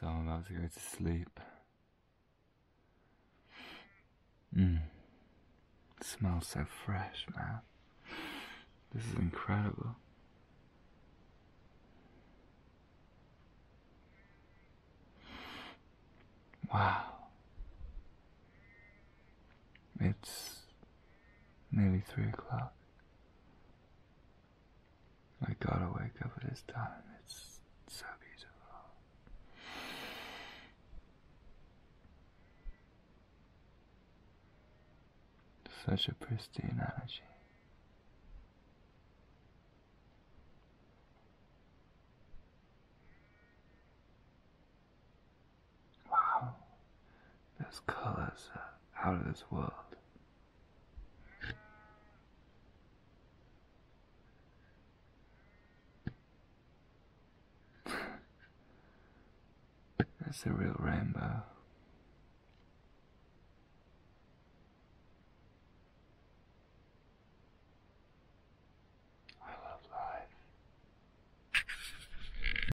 so I'm about to go to sleep. Mmm. smells so fresh, man. This is incredible. Wow. It's nearly three o'clock. I gotta wake up at this time. It's so beautiful. Such a pristine energy. Wow, those colors are out of this world. It's a real rainbow.